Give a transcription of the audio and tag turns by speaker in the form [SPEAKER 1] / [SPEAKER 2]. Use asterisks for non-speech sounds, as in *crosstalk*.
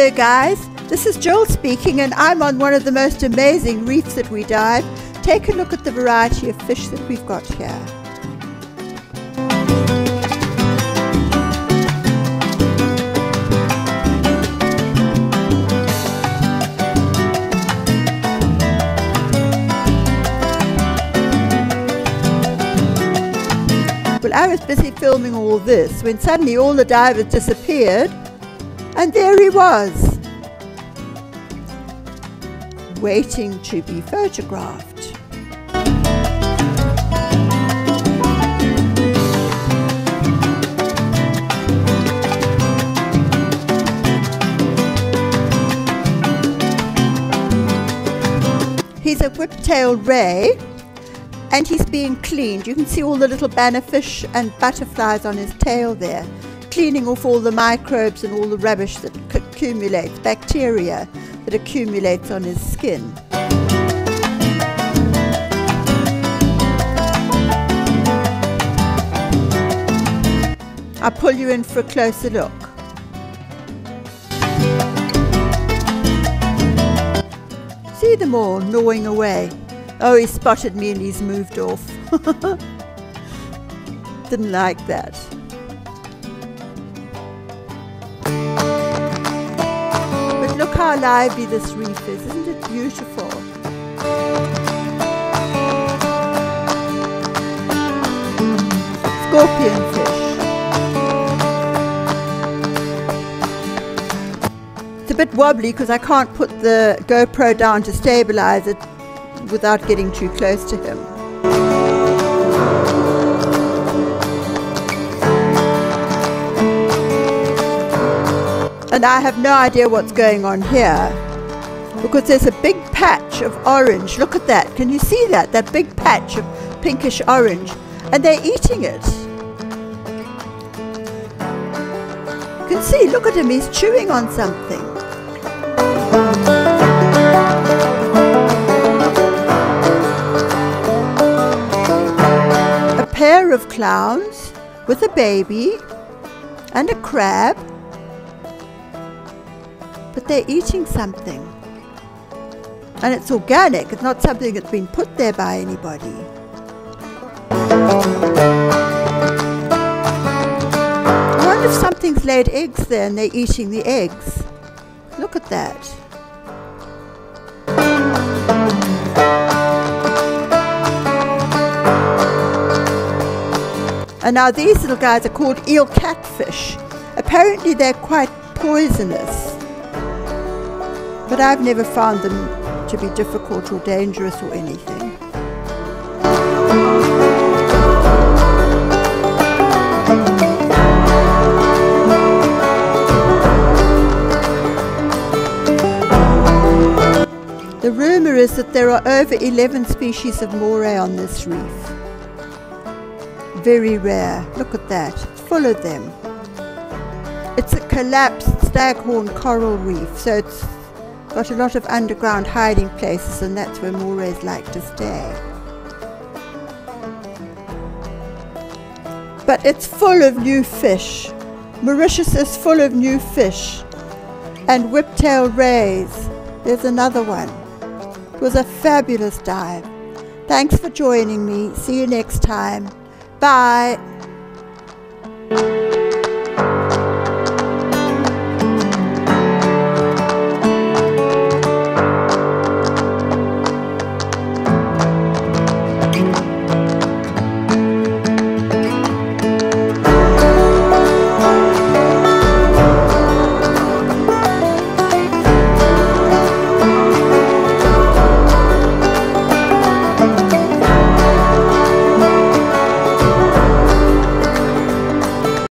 [SPEAKER 1] Hello guys, this is Joel speaking and I'm on one of the most amazing reefs that we dive. Take a look at the variety of fish that we've got here. Well, I was busy filming all this when suddenly all the divers disappeared and there he was, waiting to be photographed. He's a whiptail ray and he's being cleaned. You can see all the little bannerfish and butterflies on his tail there cleaning off all the microbes and all the rubbish that accumulates, bacteria that accumulates on his skin. I'll pull you in for a closer look. See them all gnawing away. Oh, he spotted me and he's moved off. *laughs* Didn't like that. How lively this reef is. Isn't it beautiful? Scorpion fish. It's a bit wobbly because I can't put the GoPro down to stabilize it without getting too close to him. And I have no idea what's going on here because there's a big patch of orange. Look at that. Can you see that? That big patch of pinkish orange. And they're eating it. You can see, look at him, he's chewing on something. A pair of clowns with a baby and a crab but they're eating something. And it's organic, it's not something that's been put there by anybody. I wonder if something's laid eggs there and they're eating the eggs. Look at that. And now these little guys are called eel catfish. Apparently they're quite poisonous but I've never found them to be difficult or dangerous or anything. The rumour is that there are over 11 species of moray on this reef. Very rare. Look at that. It's full of them. It's a collapsed staghorn coral reef, so it's got a lot of underground hiding places and that's where morays like to stay. But it's full of new fish. Mauritius is full of new fish. And whiptail rays. There's another one. It was a fabulous dive. Thanks for joining me. See you next time. Bye.